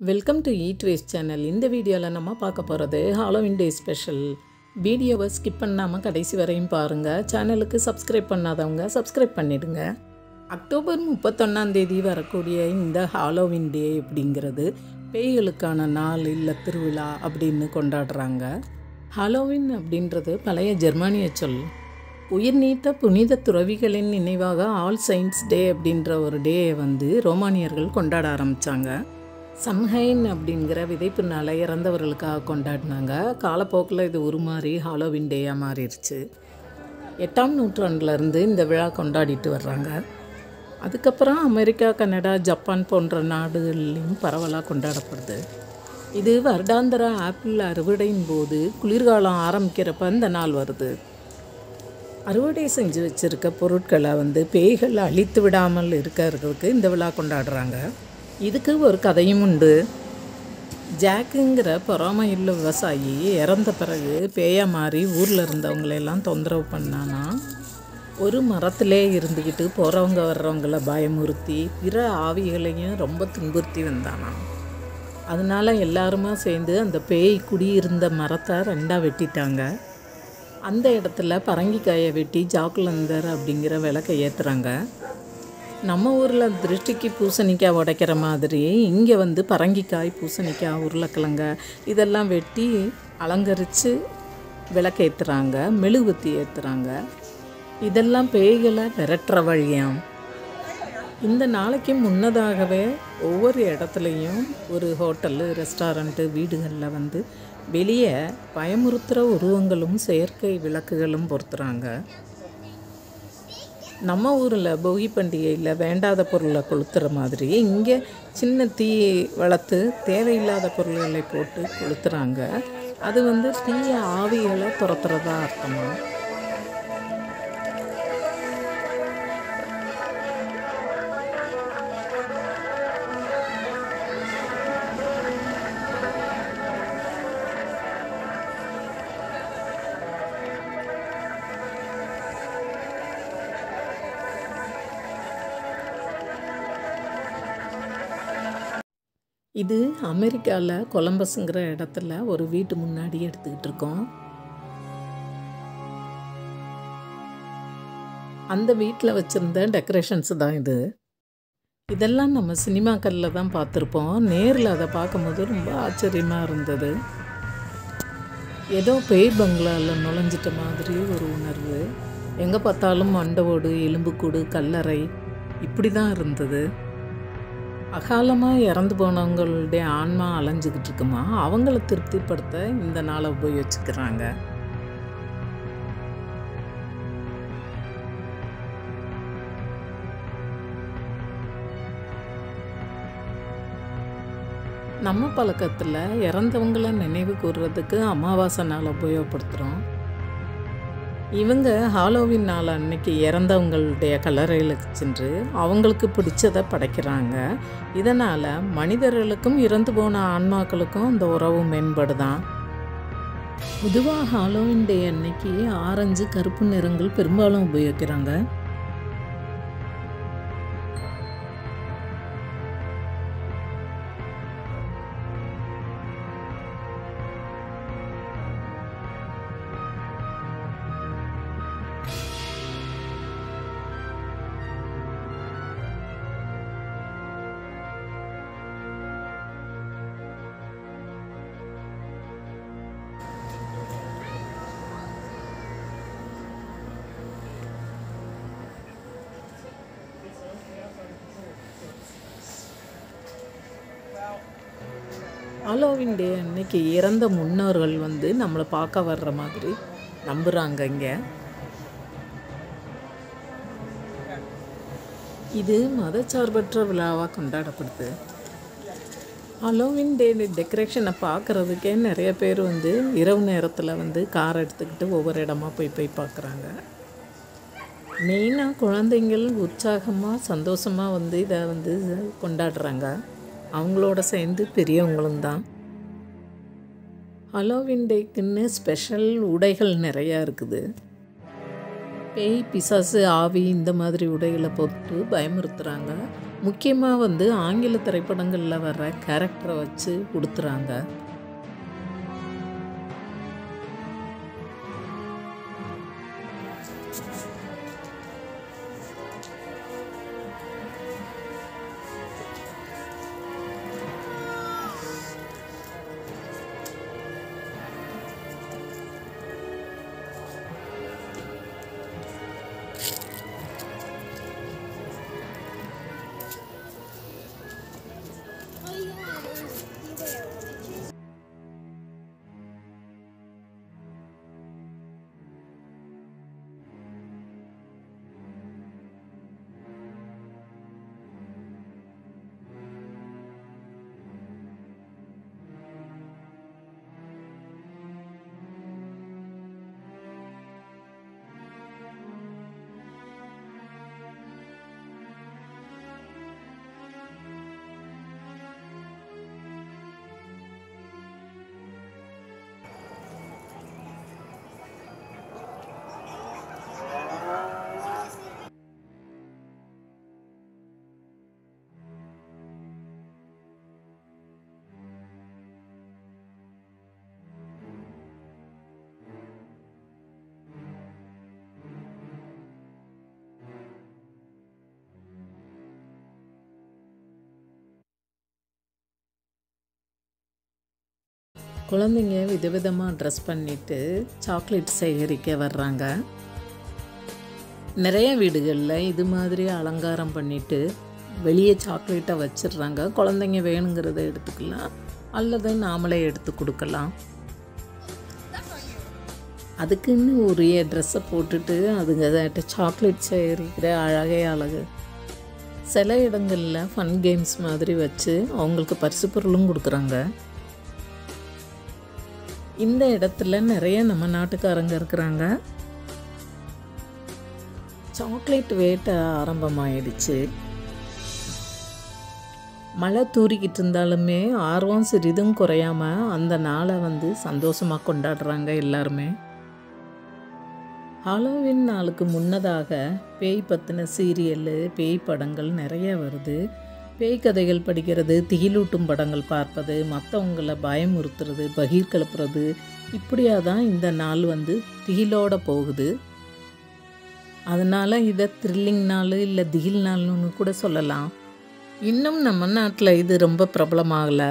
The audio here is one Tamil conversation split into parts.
Welcome to eat waste channel இந்த வீடியோவில் நம்ம பார்க்க போகிறது ஹாலோவின் டே ஸ்பெஷல் வீடியோவை ஸ்கிப் பண்ணாமல் கடைசி வரையும் பாருங்கள் சேனலுக்கு சப்ஸ்கிரைப் பண்ணாதவங்க சப்ஸ்கிரைப் பண்ணிடுங்க. அக்டோபர் முப்பத்தொன்னாந்தேதி வரக்கூடிய இந்த ஹாலோவின் டே அப்படிங்கிறது பேய்களுக்கான நாள் இல்லை திருவிழா அப்படின்னு கொண்டாடுறாங்க. ஹாலோவின் அப்படின்றது பழைய ஜெர்மானிய சொல். உயிர் நீத்த புனித துறவிகளின் நினைவாக ஆல் சயின்ஸ் டே அப்படின்ற ஒரு டேயை வந்து ரோமானியர்கள் கொண்டாட ஆரம்பித்தாங்க சம்ஹைன் அப்படிங்கிற விதைப்பு நாளை இறந்தவர்களுக்காக கொண்டாடினாங்க. காலப்போக்கில் இது உருமாறி ஹாலோவின் டேயாக மாறிடுச்சு. எட்டாம் நூற்றாண்டுலேருந்து இந்த விழா கொண்டாடிட்டு வர்றாங்க. அதுக்கப்புறம் அமெரிக்கா கனடா ஜப்பான் போன்ற நாடுகள்லையும் பரவலாக கொண்டாடப்படுது. இது வருடாந்திர ஆப்பிள் அறுவடையின் போது குளிர்காலம் ஆரம்பிக்கிறப்ப இந்த நாள் வருது. அறுவடை செஞ்சு வச்சுருக்க பொருட்களை வந்து பேய்கள் அழித்து விடாமல் இருக்கிறதுக்கு இந்த விழா கொண்டாடுறாங்க. இதுக்கு ஒரு கதையும் உண்டு. ஜாக்குங்கிற பொறாமையுள்ள விவசாயி இறந்த பிறகு பேயா மாறி ஊரில் இருந்தவங்களெல்லாம் தொந்தரவு பண்ணானா? ஒரு மரத்திலே இருந்துக்கிட்டு போகிறவங்க வர்றவங்கள பயமுறுத்தி பிற ஆவிகளையும் ரொம்ப துன்புறுத்தி வந்தானா? அதனால் எல்லாருமா சேர்ந்து அந்த பேய் குடியிருந்த மரத்தை ரெண்டாக வெட்டிட்டாங்க. அந்த இடத்துல பரங்கிக்காயை வெட்டி ஜாக்குலந்தர் அப்படிங்கிற விளக்கை ஏற்றுறாங்க நம்ம ஊரில் திருஷ்டிக்கு பூசணிக்காய் உடைக்கிற மாதிரி இங்கே வந்து பரங்கிக்காய் பூசணிக்காய் உருளைக்கிழங்க இதெல்லாம் வெட்டி அலங்கரித்து விளக்கேற்றுறாங்க மெழுகுவத்தி ஏற்றுறாங்க இதெல்லாம் பேய்களை விரட்டுற வழியாம். இந்த நாளைக்கு முன்னதாகவே ஒவ்வொரு இடத்துலையும் ஒரு ஹோட்டலு ரெஸ்டாரண்ட்டு வீடுகளில் வந்து வெளியே பயமுறுத்துகிற உருவங்களும் செயற்கை விளக்குகளும் பொறுத்துறாங்க நம்ம ஊரில் போகி பண்டிகையில் வேண்டாத பொருளை கொளுத்துற மாதிரி இங்கே சின்ன தீ வளர்த்து தேவையில்லாத பொருள்களை போட்டு கொளுத்துறாங்க. அது வந்து தீய ஆவிகளை துரத்துறதா அர்த்தமாக இது அமெரிக்காவில் கொலம்பஸ்ங்கிற இடத்துல ஒரு வீட்டு முன்னாடி எடுத்துக்கிட்டு இருக்கோம் அந்த வீட்டில் வச்சுருந்த டெக்கரேஷன்ஸ் தான் இது. இதெல்லாம் நம்ம சினிமாக்களில் தான் பார்த்துருப்போம். நேரில் அதை பார்க்கும்போது ரொம்ப ஆச்சரியமாக இருந்தது. ஏதோ பேய் பங்களாவில் நுழைஞ்சிட்ட மாதிரி ஒரு உணர்வு. எங்கே பார்த்தாலும் மண்டவோடு எலும்புக்கூடு கல்லறை இப்படி தான் இருந்தது. அகாலமாக இறந்து போனவங்களுடைய ஆன்மா அலைஞ்சிக்கிட்டு இருக்குமா? அவங்கள திருப்திப்படுத்த இந்த நாளை உபயோகிச்சுக்கிறாங்க. நம்ம பழக்கத்தில் இறந்தவங்களை நினைவு கூறுறதுக்கு அமாவாசை நாளை உபயோகப்படுத்துகிறோம் இவங்க ஹாலோவின் நாள் அன்னைக்கு இறந்தவங்களுடைய கல்லறைகளுக்கு சென்று அவங்களுக்கு பிடிச்சதை படைக்கிறாங்க. இதனால் மனிதர்களுக்கும் இறந்து போன ஆன்மாக்களுக்கும் அந்த உறவு மேம்படுதான். பொதுவாக ஹாலோவின் டே அன்னைக்கு ஆரஞ்சு கருப்பு நிறங்கள் பெரும்பாலும் உபயோகிக்கிறாங்க. ஹாலோவின் டே அன்னைக்கு இறந்த முன்னோர்கள் வந்து நம்மளை பார்க்க வர்ற மாதிரி நம்புகிறாங்க இங்கே. இது மதச்சார்பற்ற விழாவாக கொண்டாடப்படுது. ஹலோவின் டே டெக்கரேஷனை பார்க்குறதுக்கே நிறைய பேர் வந்து இரவு நேரத்தில் வந்து கார் எடுத்துக்கிட்டு ஒவ்வொரு இடமா போய் போய் பார்க்குறாங்க. மெயினாக குழந்தைங்கள் உற்சாகமாக சந்தோஷமாக வந்து இதை வந்து கொண்டாடுறாங்க. அவங்களோட சேர்ந்து பெரியவங்களும் தான். ஹலோவின் டேக்குன்னு ஸ்பெஷல் உடைகள் நிறையா இருக்குது. பேய் பிசாசு ஆவி இந்த மாதிரி உடைகளை போட்டு பயமுறுத்துகிறாங்க முக்கியமாக வந்து ஆங்கில திரைப்படங்களில் வர்ற கேரக்டரை வச்சு கொடுத்துறாங்க குழந்தைங்க விதவிதமாக ட்ரெஸ் பண்ணிட்டு சாக்லேட் சேகரிக்க வர்றாங்க. நிறைய வீடுகளில் இது மாதிரி அலங்காரம் பண்ணிட்டு வெளியே சாக்லேட்டை வச்சிடுறாங்க குழந்தைங்க வேணுங்கிறத எடுத்துக்கலாம். அல்லது நாமளே எடுத்து கொடுக்கலாம். அதுக்குன்னு ஒரே ட்ரெஸ்ஸை போட்டுட்டு அதுங்க சாக்லேட் சேகரிக்கிற அழகே அழகு. சில இடங்களில் ஃபன் கேம்ஸ் மாதிரி வச்சு அவங்களுக்கு பரிசு பொருளும் கொடுக்குறாங்க. இந்த இடத்துல நிறைய நம்ம நாட்டுக்காரங்க இருக்கிறாங்க. சாக்லேட் வேட்டை ஆரம்பமாயிடுச்சு. மழை தூறிக்கிட்டு இருந்தாலுமே ஆர்வம் சிறிதும் குறையாம அந்த நாளை வந்து சந்தோஷமாக கொண்டாடுறாங்க எல்லாருமே. ஹாலோவின் நாளுக்கு முன்னதாக பேய் பற்றின சீரியலு பேய் படங்கள் நிறைய வருது. பேய் கதைகள் படிக்கிறது திகிலூட்டும் படங்கள் பார்ப்பது மற்றவங்கள பயமுறுத்துறது பகீர் கிளப்புறது இப்படியாக தான் இந்த நாள் வந்து திகிலோட போகுது. அதனால் இதை த்ரில்லிங் நாள் இல்லை திகில் நாள்னு கூட சொல்லலாம். இன்னும் நம்ம நாட்டில் இது ரொம்ப பிரபலமாகலை.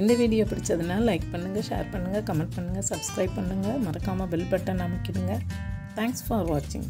இந்த வீடியோ பிடிச்சதுன்னா லைக் பண்ணுங்கள் ஷேர் பண்ணுங்கள் கமெண்ட் பண்ணுங்கள் சப்ஸ்கிரைப் பண்ணுங்கள் மறக்காமல் பெல் பட்டன் அமைக்கிடுங்க. தேங்க்ஸ் ஃபார் வாட்சிங்